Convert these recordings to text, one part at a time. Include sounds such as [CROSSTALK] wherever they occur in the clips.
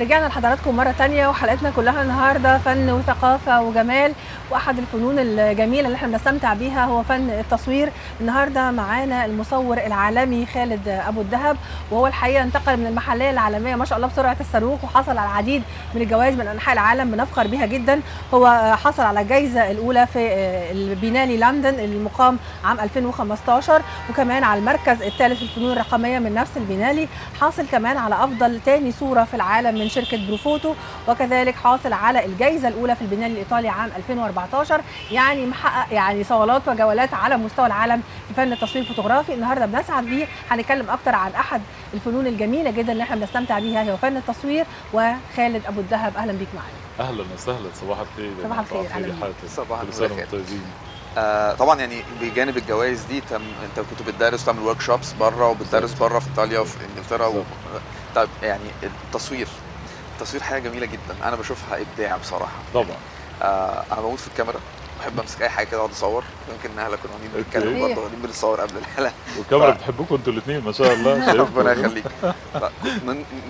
رجعنا لحضراتكم مرة تانية وحلقتنا كلها النهاردة فن وثقافة وجمال. وأحد الفنون الجميلة اللي إحنا بنستمتع بيها هو فن التصوير. النهاردة معانا المصور العالمي خالد أبو الدهب وهو الحقيقة انتقل من المحلية العالمية ما شاء الله بسرعة الصاروخ وحصل على العديد من الجوائز من أنحاء العالم بنفخر بيها جدا. هو حصل على الجائزة الأولى في البينالي لندن المقام عام 2015 وكمان على المركز الثالث الفنون الرقمية من نفس البينالي حاصل كمان على أفضل تاني صورة في العالم من شركة بروفوتو وكذلك حاصل على الجائزة الأولى في البينالي الإيطالي عام 2014 يعني محقق يعني صولات وجولات على مستوى العالم في فن التصوير الفوتوغرافي. النهارده بنسعد بيه هنتكلم أكتر عن أحد الفنون الجميلة جدا اللي إحنا بنستمتع بيها هو فن التصوير. وخالد أبو الدهب أهلا بيك معانا. أهلا وسهلا صباح الخير. صباح الخير،. حاتم. صباح طيبين. آه طبعا يعني بجانب الجوائز دي تم أنت كنت بتدرس تعمل workshops بره وبتدرس بره في إيطاليا وفي إنجلترا و... طيب يعني التصوير التصوير حاجة جميلة جدا. أنا بشوفها إبداع بصراحة. طبعا. آه أنا بموت في الكاميرا. بحب أمسك أي حاجة كده اقعد أصور. يمكن أهلا كنا قاعدين. بنتكلم برضه قاعدين بنصور قبل الحلقة. والكاميرا ف- بتحبكم أنتوا الاثنين ما شاء الله. [LAUGHS] ربنا يخليك.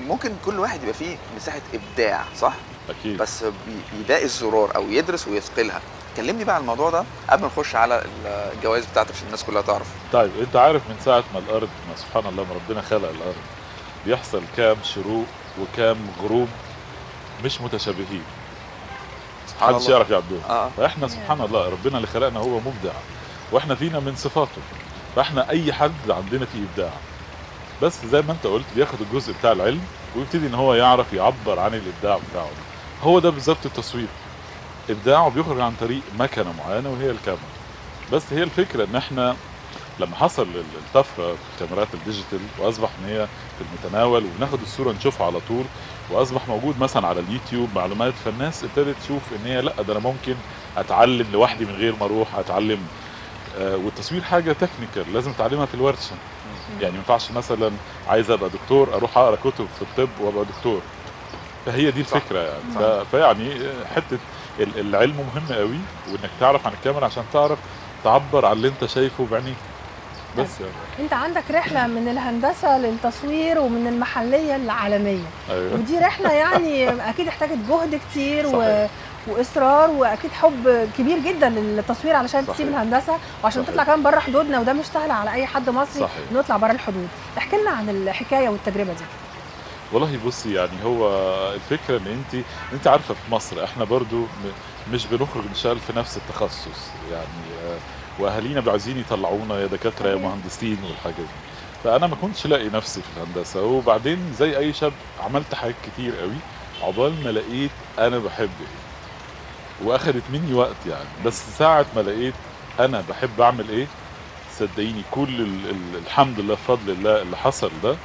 ممكن كل واحد يبقى فيه مساحة إبداع صح؟ أكيد. بس بي- يلاقي الزرار أو يدرس ويثقلها. كلمني بقى عن الموضوع ده قبل ما نخش على الجوائز بتاعتك عشان الناس كلها تعرف. طيب أنت عارف من ساعة ما الأرض ما سبحان الله ما ربنا خلق الأرض بيحصل كام شروق وكام غروب مش متشابهين. محدش الله. يعرف يعبدوهم آه. فإحنا سبحان الله ربنا اللي خلقنا هو مبدع. وإحنا فينا من صفاته. فإحنا أي حد عندنا فيه إبداع. بس زي ما أنت قلت بياخد الجزء بتاع العلم ويبتدي إن هو يعرف يعبر عن الإبداع بتاعه. هو ده بالظبط التصوير. إبداعه بيخرج عن طريق مكنة معينة وهي الكاميرا. بس هي الفكرة إن إحنا لما حصل ال- الطفرة في الكاميرات ال digital وأصبح إن هي في المتناول وبناخد الصورة نشوفها على طول وأصبح موجود مثلا على اليوتيوب معلومات فالناس ابتدت تشوف إن هي لأ ده أنا ممكن أتعلم لوحدي من غير ما أروح أتعلم. آه والتصوير حاجة technical لازم أتعلمها في الورشة. يعني ما ينفعش مثلا عايز أبقى دكتور أروح أقرأ كتب في الطب وأبقى دكتور. فهي دي صح. الفكرة يعني. ف- فيعني آه، حتة ال- العلم مهم قوي وإنك تعرف عن الكاميرا عشان تعرف تعبر عن اللي أنت شايفه بعينيك. بس يعني انت عندك رحلة من الهندسة للتصوير ومن المحلية للعالمية أيوه ودي رحلة يعني أكيد احتاجت جهد كتير و... صحيح. وإصرار وأكيد حب كبير جدا للتصوير علشان تسيب. الهندسة وعشان صحيح. تطلع كمان بره حدودنا وده مش سهل على أي حد مصري صحيح. انه يطلع بره الحدود احكي لنا عن الحكاية والتجربة دي والله بصي يعني هو الفكرة إن أنت أنت عارفة في مصر إحنا برضو مش بنخرج نشتغل في نفس التخصص يعني آه، وأهالينا عايزين يطلعونا يا دكاترة يا. مهندسين والحاجات دي. فأنا ما كنتش لاقي نفسي في الهندسة. وبعدين زي أي شاب عملت حاجات كتير قوي عقبال ما لقيت أنا بحب إيه. وأخدت مني وقت يعني. بس ساعة ما لقيت أنا بحب أعمل إيه صدقيني كل ال- ال- الحمد لله بفضل الله اللي حصل ده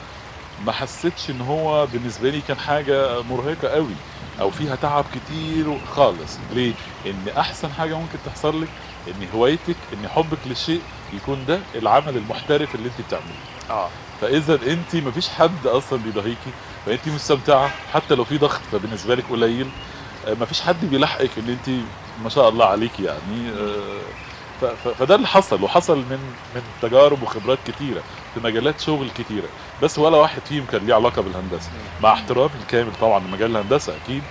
ما حسيتش إن هو بالنسبة لي كان حاجة مرهقة قوي أو فيها تعب كتير خالص. ليه؟ إن أحسن حاجة ممكن تحصل لك إن هوايتك إن حبك للشيء يكون ده العمل المحترف اللي أنت بتعمله. آه. فإذا أنت مفيش حد أصلا بيضاهيكي فأنت مستمتعة حتى لو في ضغط فبالنسبة لك قليل آه، مفيش حد بيلاحقك إن أنت ما شاء الله عليكي يعني آه، فده اللي حصل وحصل من من تجارب وخبرات كتيرة في مجالات شغل كتيرة. بس ولا واحد فيهم كان ليه علاقة بالهندسة. مع احترامي الكامل طبعا لمجال الهندسة أكيد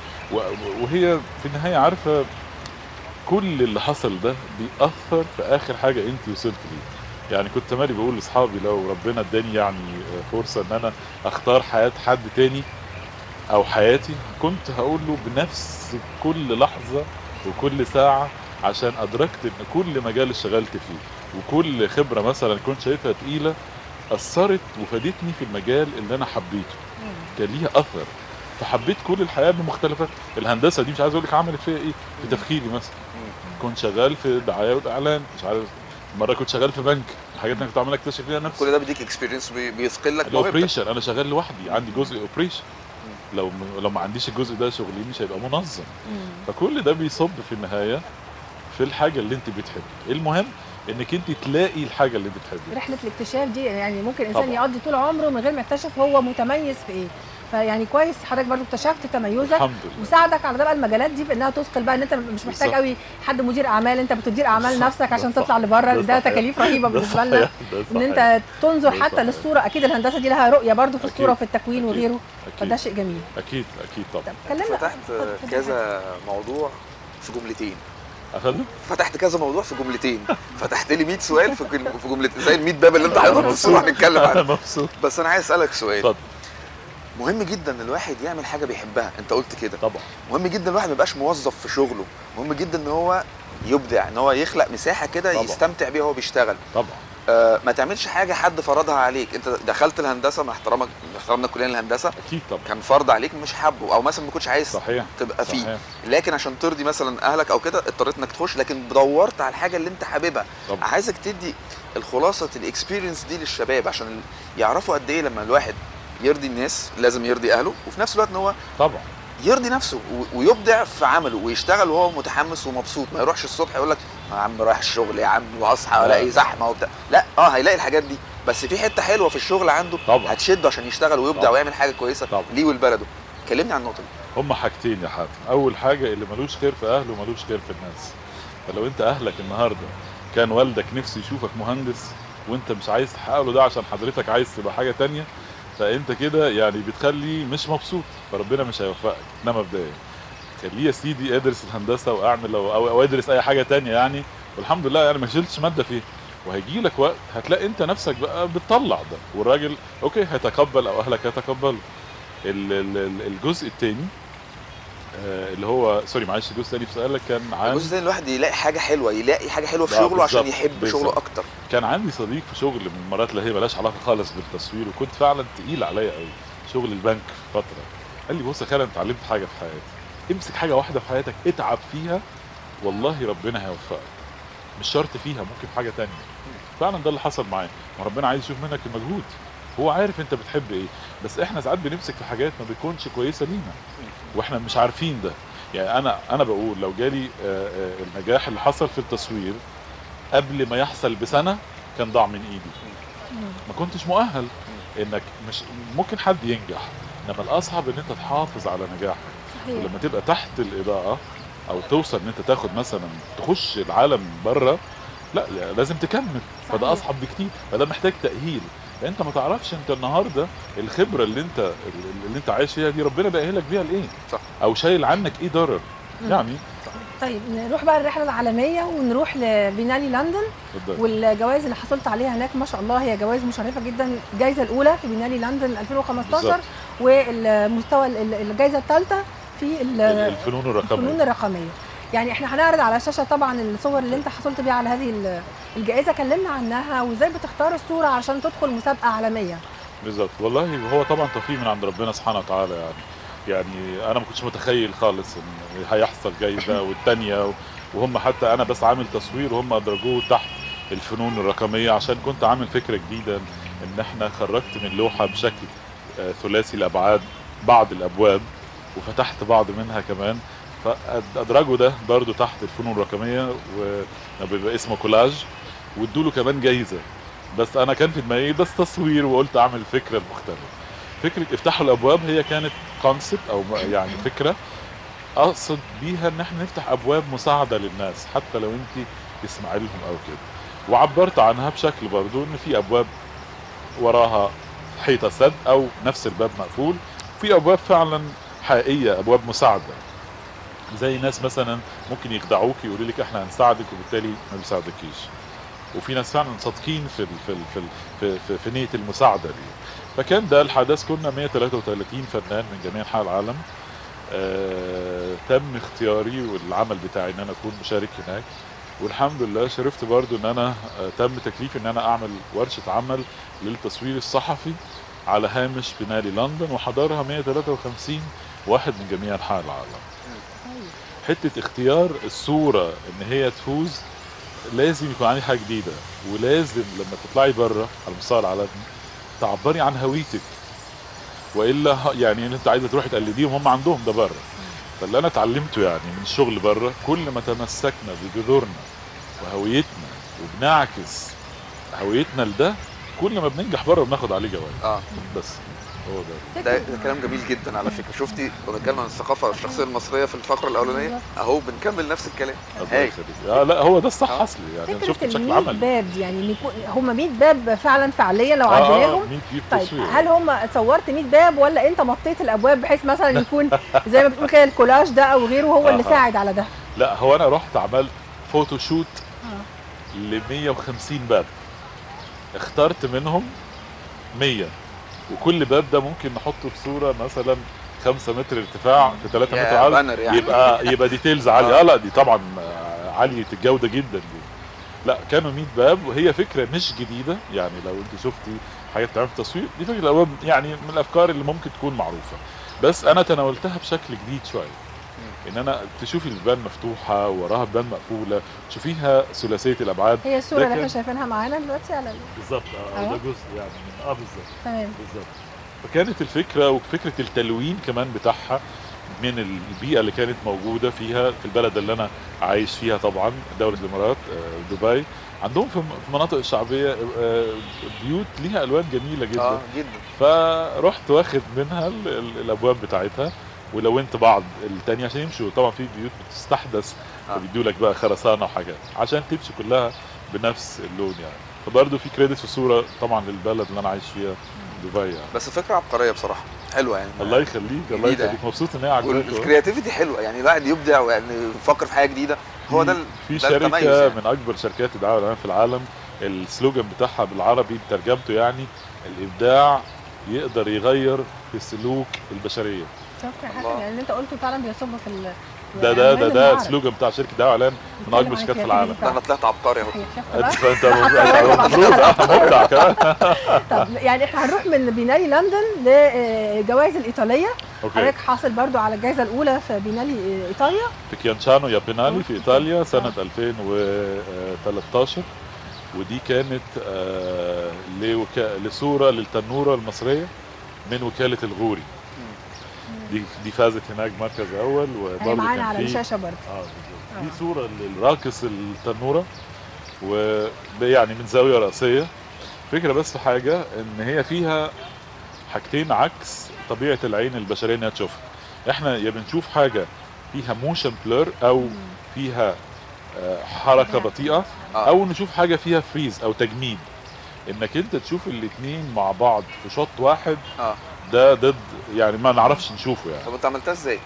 وهي في النهاية عارفة كل اللي حصل ده بيأثر في آخر حاجة انت وصلت ليه. يعني كنت مالي بقول لأصحابي لو ربنا اداني يعني فرصة إن أنا أختار حياة حد تاني أو حياتي كنت هقول له بنفس كل لحظة وكل ساعة عشان أدركت إن كل مجال اشتغلت فيه وكل خبرة مثلا كنت شايفها تقيلة أثرت وفادتني في المجال اللي أنا حبيته. كان ليها أثر. فحبيت كل الحياة بمختلفات الهندسة دي مش عايز أقول لك عملت فيها إيه؟ في تفكيري مثلا. كنت شغال في دعايه وإعلان مش عارف مرة كنت شغال في بنك. الحاجات اللي كنت عمال اكتشف فيها نفسي. كل ده بيديك experience بيثقل لك موهبتك. ال operation أنا شغال لوحدي عندي جزء operation لو لو ما عنديش الجزء ده شغلي مش هيبقى منظم. فكل ده بيصب في النهاية في الحاجة اللي أنت بتحبها. المهم إنك أنت تلاقي الحاجة اللي أنت بتحبيها رحلة الاكتشاف دي يعني ممكن انسان طبعاً. يقضي طول عمره من غير ما يكتشف هو متميز في إيه. فيعني كويس حضرتك برضو اكتشفت تميزك الحمد لله. وساعدك على ده بقى المجالات دي بانها تثقل بقى ان انت مش محتاج. قوي حد مدير اعمال انت بتدير اعمال نفسك عشان صح. تطلع لبره. ده. تكاليف رهيبة [LAUGHS] بالنسبة لنا. إن. انت تنظر حتى. للصورة. أكيد الهندسة دي لها رؤية برضو في الصورة. وفي التكوين أكيد. وغيره. فده شيء جميل. أكيد. أكيد طبعا. طب كلمنا فتحت. كذا موضوع في جملتين. فتحت كذا موضوع في جملتين. فتحت لي 100 سؤال في كل- في جملتين. زي ال 100 باب اللي أنت حاططهم في الصورة هنتكلم عنها مبسوط. بس أنا عايز أسألك سؤال. اتفضل. مهم جدا إن الواحد يعمل حاجة بيحبها. أنت قلت كده. طبعا. مهم جدا الواحد ما يبقاش موظف في شغله. مهم جدا إن هو يبدع إن هو يخلق مساحة كده. يستمتع بيها وهو بيشتغل. طبعا. آه ما تعملش حاجة حد فرضها عليك. أنت دخلت الهندسة مع احترامك احترامنا كلنا الهندسة. أكيد طبعا. كان فرض عليك مش حابه أو مثلا ما كنتش عايز صحيح. تبقى فيه. صحيح. لكن عشان ترضي مثلا أهلك أو كده اضطريت إنك تخش. لكن دورت على الحاجة اللي أنت حاببها. طبعا. عايزك تدي الخلاصة الاكسبيرينس دي للشباب عشان يعرفوا قد إيه لما الواحد يرضي الناس لازم يرضي أهله وفي نفس الوقت إن هو طبعا يرضي نفسه ويبدع في عمله ويشتغل وهو متحمس ومبسوط ما يروحش الصبح يقول لك يا عم رايح الشغل يا عم واصحى لا. الاقي زحمة وبتاع لا آه هيلاقي الحاجات دي بس في حتة حلوة في الشغل عنده طبعا. هتشده عشان يشتغل ويبدع طبعا. ويعمل حاجة كويسة طبعا. ليه ولبلده كلمني عن النقطة دي هم حاجتين يا حاتم أول حاجة اللي ملوش خير في أهله ملوش خير في الناس فلو أنت أهلك النهارده كان والدك نفسه يشوفك مهندس وأنت مش عايز تحقق له ده عشان حضرتك عايز تبقى حاجة تانية فأنت كده يعني بتخلي مش مبسوط فربنا مش هيوفقك ده مبدئيا. خليه يا سيدي أدرس الهندسة وأعمل أو, أو, أدرس أي حاجة تانية يعني. والحمد لله يعني ما شلتش مادة فيه وهيجي لك وقت هتلاقي أنت نفسك بقى بتطلع ده. والراجل okay هيتقبل أو أهلك هيتقبلوا. ال- ال- ال- الجزء الثاني اللي هو sorry معلش الجزء الثاني في سؤالك. كان عن الجزء ده الواحد يلاقي حاجة حلوة يلاقي حاجة حلوة في آه، شغله عشان يحب شغله بالظبط. أكتر. كان عندي صديق في شغل من المرات اللي هي ملهاش علاقة خالص بالتصوير وكنت فعلا تقيل عليا قوي شغل البنك في فترة. قال لي بص يا خالد اتعلمت حاجة في حياتي. امسك حاجة واحدة في حياتك اتعب فيها والله ربنا هيوفقك. مش شرط فيها ممكن في حاجة تانية. فعلا ده اللي حصل معايا. ما ربنا عايز يشوف منك المجهود. هو عارف انت بتحب إيه بس إحنا ساعات بنمسك في حاجات ما بتكونش كويسة لينا. وإحنا مش عارفين ده. يعني أنا أنا بقول لو جالي آه، آه، النجاح اللي حصل في التصوير قبل ما يحصل بسنة كان ضاع من إيدي. ما كنتش مؤهل إنك مش ممكن حد ينجح إنما الأصعب إن أنت تحافظ على نجاحك. ولما تبقى تحت الإضاءة أو توصل إن أنت تاخد مثلا تخش العالم بره لا لا، لازم تكمل. فده. أصعب بكتير. فده محتاج تأهيل. انت ما تعرفش انت النهارده الخبرة اللي انت اللي انت عايش فيها دي ربنا باهلك بيها لإيه صح. أو شايل عنك إيه ضرر. يعني طيب نروح بقى الرحلة العالمية ونروح لبينالي لندن اتفضل. والجوائز اللي حصلت عليها هناك ما شاء الله هي جوائز مشرفة جدا الجائزة الأولى في بينالي لندن 2015 بالظبط. والمستوى ال- الجائزة الثالثة في ال- الفنون الفنون الرقمية الرقمية يعني إحنا هنعرض على الشاشة طبعا الصور اللي أنت حصلت بيها على هذه ال- الجائزة كلمنا عنها وإزاي بتختار الصورة عشان تدخل مسابقة عالمية؟ بالظبط. والله هو طبعا توفيق من عند ربنا سبحانه وتعالى يعني. يعني أنا ما كنتش متخيل خالص إن هيحصل جايزة [LAUGHS] والتانية وهم حتى أنا بس عامل تصوير وهم أدرجوه تحت الفنون الرقمية عشان كنت عامل فكرة جديدة إن إحنا خرجت من لوحة بشكل آه، ثلاثي الأبعاد بعض الأبواب وفتحت بعض منها كمان. فأدرجوا ده برضو تحت الفنون الرقمية وبيبقى اسمه كولاج وادوا له كمان جايزة. بس أنا كان في دماغي بس تصوير وقلت أعمل فكرة مختلفة. فكرة افتحوا الأبواب هي كانت كونسبت أو يعني فكرة أقصد بيها إن إحنا نفتح أبواب مساعدة للناس حتى لو انت تسمع لهم أو كده. وعبرت عنها بشكل برضو إن في أبواب وراها حيطة سد أو نفس الباب مقفول. في أبواب فعلا حقيقية أبواب مساعدة. زي ناس مثلا ممكن يخدعوك يقولوا لك إحنا هنساعدك وبالتالي ما بيساعدكيش. وفي ناس فعلا صادقين في في في, في, في, في نية المساعدة دي. فكان ده الحدث. كنا 133 فنان من جميع أنحاء العالم. آه تم اختياري والعمل بتاعي إن أنا أكون مشارك هناك. والحمد لله شرفت برضو إن أنا آه تم تكليفي إن أنا أعمل ورشة عمل للتصوير الصحفي على هامش بنالي لندن وحضرها 153 واحد من جميع أنحاء العالم. حتة اختيار الصورة إن هي تفوز لازم يكون عندي حاجة جديدة ولازم لما تطلعي بره على المستوى العالمي تعبري عن هويتك. وإلا يعني أنت عايزة تروحي تقلديهم هم عندهم ده بره فاللي أنا اتعلمته يعني من الشغل بره كل ما تمسكنا بجذورنا وهويتنا وبنعكس هويتنا لده كل ما بننجح بره بناخد عليه جوائز. آه. بس. هو ده. ده, ده كلام جميل جدا على فكرة. شفتي بنتكلم عن الثقافة الشخصية المصرية في الفقرة الأولانية. أهو بنكمل نفس الكلام. هاي. آه لا هو ده الصح آه. أصلي. يعني أنا شفت بشكل ال 100 عملي. باب يعني هم 100 باب فعلا فعليا لو آه عديناهم آه 100 جيب طيب تصوير. هل هم صورت 100 باب ولا أنت مطيت الأبواب بحيث مثلا يكون [LAUGHS] زي ما بتقول كده الكولاج ده أو غيره هو اللي آه. ساعد على ده؟ لا هو أنا رحت عملت photoshoot آه. ل 150 باب. اخترت منهم 100 وكل باب ده ممكن نحطه في صورة مثلا 5 متر ارتفاع في 3 متر banner يعني. يبقى يبقى details عالية. آه. آه لا دي طبعا عالية الجودة جدا دي. لا كانوا 100 باب وهي فكرة مش جديدة. يعني لو انت شفتي حاجات بتعمل في التصوير دي فكرة يعني من الأفكار اللي ممكن تكون معروفة. بس أنا تناولتها بشكل جديد شوية. إن أنا تشوفي الباب مفتوحة وراها بيبان مقفولة تشوفيها ثلاثية الأبعاد. هي الصورة اللي إحنا شايفينها معانا دلوقتي على ال- بالظبط آه أيوة. ده جزء يعني. آه بالظبط. تمام. بالظبط. فكانت الفكرة وفكرة التلوين كمان بتاعها من البيئة اللي كانت موجودة فيها في البلد اللي أنا عايش فيها طبعا دولة الإمارات آه، دبي. عندهم في المناطق الشعبيه آه، بيوت ليها ألوان جميلة جدا. آه جدا. فرحت واخد منها ال- ال- الأبواب بتاعتها. ولونت بعض التانية عشان يمشوا. طبعا في بيوت بتستحدث آه. فبيدوا لك بقى خرسانة وحاجات عشان تمشي كلها بنفس اللون يعني. فبرضه في كريدت في الصورة طبعا للبلد اللي أنا عايش فيها دبي يعني. بس فكرة عبقرية بصراحة حلوة يعني. الله يخليك الله. يخليك. مبسوط إن هي عجباك والكرياتيفيتي حلوة يعني الواحد يبدع ويعني يفكر في حاجة جديدة. هو ده في ده شركة يعني. من أكبر شركات الدعايه والاعلان في العالم. السلوجان بتاعها بالعربي ترجمته يعني الإبداع يقدر يغير في سلوك البشرية. حاجة الله. يعني اللي انت قلته فعلا بيصب في ال ده ده ده ده المعرض. السلوجان بتاع شركة دعايه واعلان من اكبر عن الشركات في العالم. ده أنا طلعت عبقري أهو؟ انت [LAUGHS] مبدع كمان. طب يعني إحنا هنروح من بينالي لندن للجوائز الإيطالية. أوكي. حضرتك حاصل برضو على الجائزة الأولى في بينالي إيطاليا. في كيانشانو يابينالي في إيطاليا سنة 2013 ودي كانت آه،. لصورة للتنورة المصرية من وكالة الغوري. دي دي فازت هناك مركز أول وبرضه معانا على الشاشة برضو آه بالظبط. آه. دي صورة للراقص التنورة و يعني من زاوية رأسية. فكرة بس في حاجة إن هي فيها حاجتين عكس طبيعة العين البشرية إنها تشوفها. إحنا يا بنشوف حاجة فيها motion blur أو فيها آه، حركة بطيئة آه. أو نشوف حاجة فيها freeze أو تجميد. إنك أنت تشوف الاثنين مع بعض في شوط واحد آه. ده ضد يعني ما نعرفش نشوفه يعني. طب انت عملتها إزاي؟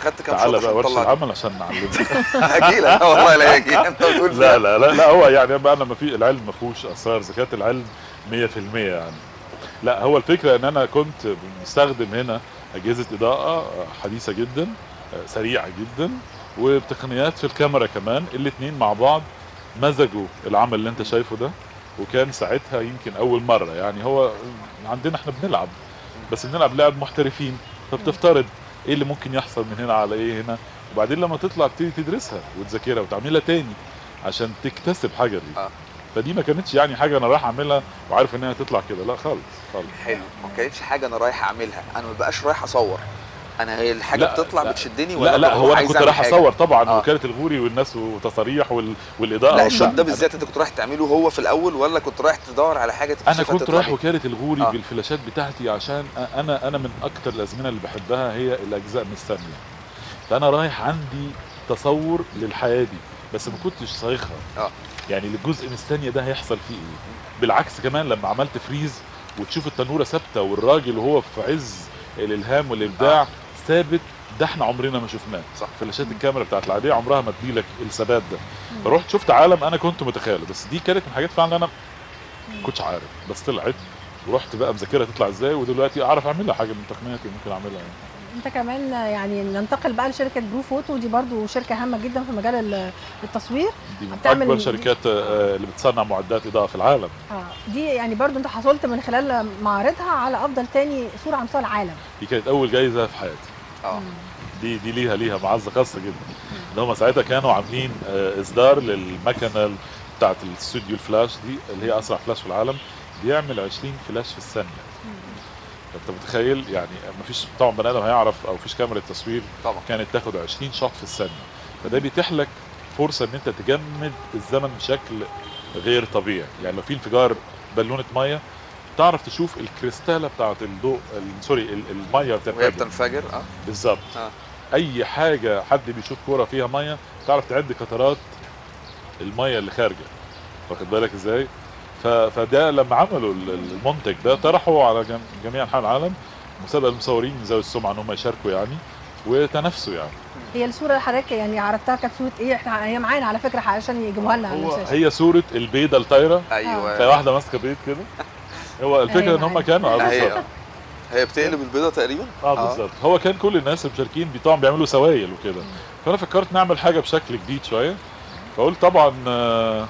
خدت كام تعالى بقى عشان ورشة؟ العمل عشان نعلمك. [LAUGHS] هجي لك والله لا هجي أنت بتقول لا لا لا لا هو يعني بقى أنا ما في العلم ما فيهوش اسرار زكاه العلم 100% يعني. لا هو الفكرة إن أنا كنت بستخدم هنا أجهزة إضاءة حديثة جدا سريعة جدا وبتقنيات في الكاميرا كمان الاثنين مع بعض مزجوا العمل اللي أنت شايفه ده وكان ساعتها يمكن أول مرة يعني. هو عندنا إحنا بنلعب بس بنلعب لعب محترفين فبتفترض إيه اللي ممكن يحصل من هنا على إيه هنا. وبعدين لما تطلع تبتدي تدرسها وتذاكرها وتعملها تاني عشان تكتسب حاجة دي. آه. فدي ما كانتش يعني حاجة أنا رايح أعملها وعارف إنها تطلع كده لا خالص خالص. حلو. ما كانتش حاجة أنا رايح أعملها. أنا ما بقاش رايح أصور. أنا هي الحاجة لا، بتطلع لا. بتشدني ولا لا لا هو أنا كنت رايح؟ أصور طبعا آه. وكالة الغوري والناس وتصاريح وال... والإضاءة لا الشوط ده بالذات أنت كنت رايح تعمله هو في الأول ولا كنت رايح تدور على حاجة أنا كنت رايح؟ وكالة الغوري آه. بالفلاشات بتاعتي عشان أنا أنا من أكتر الأزمنة اللي بحبها هي الأجزاء من الثانية فأنا رايح عندي تصور للحياة دي بس ما كنتش صايغها آه. يعني الجزء من الثانية ده هيحصل فيه إيه بالعكس كمان لما عملت فريز وتشوف التنورة ثابتة والراجل وهو في عز الإلهام والإبداع آه. ثابت ده إحنا عمرنا ما شفناه. صح. فلاشات الكاميرا بتاعت العاديه عمرها ما تديلك الثبات ده. فرحت شفت عالم أنا كنت متخيله. بس دي كانت من الحاجات فعلا أنا ما كنتش عارف. بس طلعت ورحت بقى مذاكرها تطلع إزاي ودلوقتي أعرف أعملها حاجة من التقنيات اللي ممكن أعملها يعني. أنت كمان يعني ننتقل بقى لشركة Profoto دي برضو شركة هامة جدا في مجال ال- التصوير. دي من أكبر شركات آه، اللي بتصنع معدات إضاءة في العالم. آه. دي يعني برضو أنت حصلت من خلال معارضها على أفضل تاني صورة على مستوى العالم. دي كانت أول جايزة في حياتي. آه. دي دي ليها ليها معزة خاصة جدا. إن هم ساعتها كانوا عاملين آه، إصدار للمكنة بتاعت الاستوديو الفلاش دي اللي هي أسرع فلاش في العالم. بيعمل 20 فلاش في الثانية. انت متخيل؟ يعني ما فيش طبعا بني آدم هيعرف أو فيش كاميرا تصوير طبعا. كانت تاخد 20 shot في الثانية. فده بيتيح لك فرصة إن أنت تجمد الزمن بشكل غير طبيعي. يعني لو في انفجار بالونة مية تعرف تشوف الكريستالة بتاعت الضوء ال- سوري ال- المية وهي بتنفجر بتنفجر آه. بالظبط. آه. أي حاجة حد بيشوف كورة فيها مية تعرف تعد قطرات المية اللي خارجة. واخد بالك إزاي؟ فده لما عملوا ال- المنتج ده طرحوا على جم- جميع أنحاء العالم. مسابقة المصورين ذوي السمعة إن هم يشاركوا يعني وتنافسوا يعني. هي الصورة اللي حضرتك يعني عرضتها كانت صورة إيه؟ إحنا هي معانا على فكرة عشان يجيبوها لنا على الشاشة. هي صورة البيضة الطايرة. أيوه. واحدة ماسكة بيض كده. [LAUGHS] هو الفكرة أيوة، إن هم أيوة. كانوا آه بالظبط. هي بتقلب البيضة تقريبا؟ آه بالظبط. هو كان كل الناس المشاركين طبعا بيعملوا سوائل وكده. فأنا فكرت نعمل حاجة بشكل جديد شوية. فقلت طبعا آه،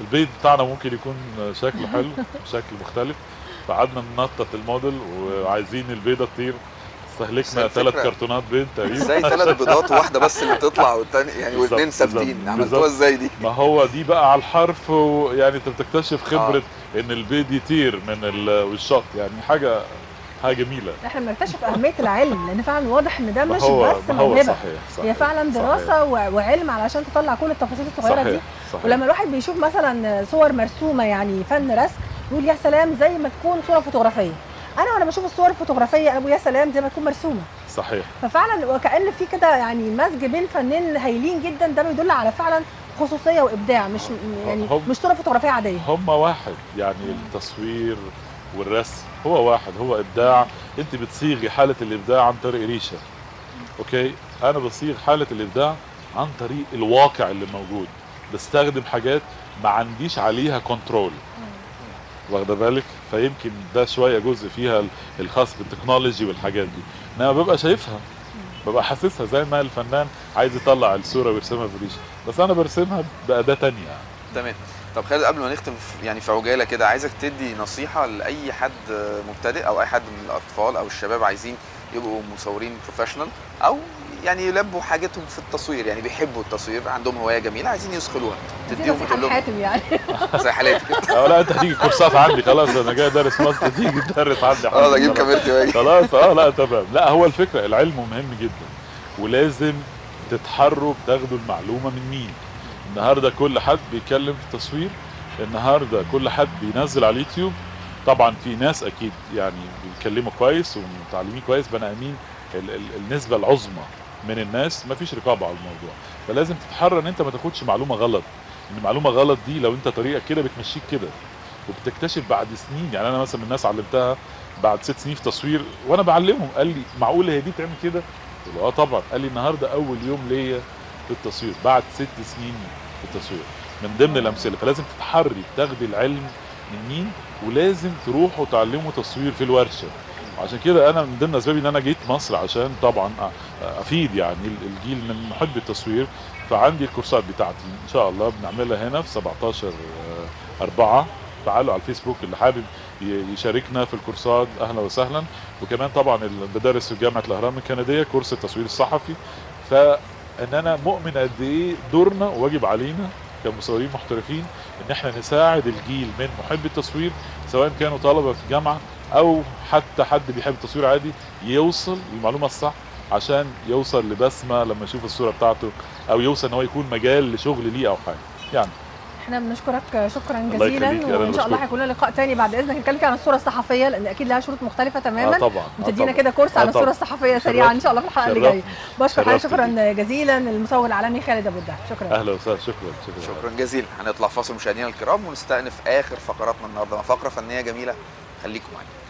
البيض بتاعنا ممكن يكون آه، شكله حلو [LAUGHS] بشكل مختلف. فقعدنا ننطط الموديل وعايزين البيضة تطير. استهلكنا ثلاث كرتونات بيض تقريبا. إزاي [LAUGHS] ثلاث بيضات وواحده بس اللي بتطلع والتاني يعني واثنين ثابتين. عملتوها. إزاي دي؟ ما هو دي بقى على الحرف ويعني انت بتكتشف خبرة إن البيض يطير من ال- والشط يعني حاجة حاجة جميلة. إحنا بنكتشف أهمية العلم لأن فعلا واضح إن ده مش هو بس موهبة. صحيح صحيح هي فعلا صحيح. دراسة و- وعلم علشان تطلع كل التفاصيل الصغيرة دي. صحيح صحيح. ولما الواحد بيشوف مثلا صور مرسومة يعني فن رسم يقول يا سلام زي ما تكون صورة فوتوغرافية. أنا وأنا بشوف الصور الفوتوغرافية ابو يا سلام زي ما تكون مرسومة. صحيح. ففعلا وكأن في كده يعني مزج بين فنانين هايلين جدا ده بيدل على فعلا خصوصية وإبداع مش يعني هم- مش صورة فوتوغرافية عادية. هم واحد يعني التصوير والرسم هو واحد هو إبداع. أنت بتصيغي حالة الإبداع عن طريق ريشة okay؟ أنا بصيغ حالة الإبداع عن طريق الواقع اللي موجود. بستخدم حاجات ما عنديش عليها control واخدة بالك؟ فيمكن ده شوية جزء فيها ال- الخاص بال technology والحاجات دي. انما ببقى شايفها ببقى حاسسها زي ما الفنان عايز يطلع الصورة ويرسمها في ريشه بس أنا برسمها باداه تانية يعني. تمام. طب خالد قبل ما نختم يعني في عجالة كده عايزك تدي نصيحة لأي حد مبتدئ أو أي حد من الأطفال أو الشباب عايزين يبقوا مصورين professional أو يعني يلبوا حاجتهم في التصوير يعني بيحبوا التصوير عندهم هواية جميلة عايزين يدخلوها دي تديهم وتقول لهم حاتم يعني. [LAUGHS] زي حالاتي. كده [LAUGHS] آه لا انت هتيجي كورسات عندي خلاص أنا جاي دارس ماستر تيجي تدرس عندي آه ده أجيب خلاص. كاميرتي وأجي. خلاص آه لا تمام. لا هو الفكرة العلم مهم جدا ولازم تتحروا بتاخدوا المعلومة من مين. النهارده كل حد بيتكلم في التصوير النهارده كل حد بينزل على اليوتيوب. طبعا في ناس أكيد يعني بيتكلموا كويس ومتعلمين كويس بني آدمين ال- ال- النسبة العظمى من الناس ما فيش رقابة على الموضوع. فلازم تتحرى إن أنت ما تاخدش معلومة غلط. إن معلومة غلط دي لو أنت طريقك كده بتمشيك كده وبتكتشف بعد سنين. يعني أنا مثلا من الناس علمتها بعد ست سنين في تصوير وأنا بعلمهم. قال لي معقول هي دي تعمل كده؟ قلت له آه طبعا. قال لي النهارده أول يوم ليا في التصوير بعد ست سنين في التصوير. من ضمن الأمثلة. فلازم تتحري تاخدي العلم من مين ولازم تروحوا تعلموا تصوير في الورشة. عشان كده أنا من ضمن أسبابي إن أنا جيت مصر عشان طبعا أفيد يعني ال- الجيل من محب التصوير فعندي الكورسات بتاعتي إن شاء الله بنعملها هنا في 17 آه، 4 تعالوا على الفيسبوك اللي حابب يشاركنا في الكورسات أهلا وسهلا. وكمان طبعا بدرس في جامعة الاهرام الكندية كورس التصوير الصحفي. فان أنا مؤمن قد إيه دورنا وواجب علينا كمصورين محترفين إن إحنا نساعد الجيل من محب التصوير سواء كانوا طلبة في جامعة أو حتى حد بيحب التصوير عادي يوصل للمعلومه الصح عشان يوصل لبسمة لما يشوف الصورة بتاعته أو يوصل إن هو يكون مجال لشغل ليه أو حاجة. يعني. إحنا بنشكرك شكرا جزيلا وإن شاء الله. هيكون لنا لقاء تاني بعد إذنك. نتكلم عن الصورة الصحفية لأن أكيد لها شروط مختلفة تماما. طبعا. آه وتدينا طبعا. كده كورس آه عن الصورة طبعا. الصحفية سريعا إن شاء الله في الحلقة اللي جاية. بشكر حضرتك. شكرا جزيلا. المصور العالمي خالد أبو الدهب. شكرا. أهلا وسهلا. شكرا شكرا. شكرا جزيلا. هنطلع فاصل مشاهدينا الكرام ونستأنف آخر فقراتنا النهارده. فقره فنية جميلة. خليكم معانا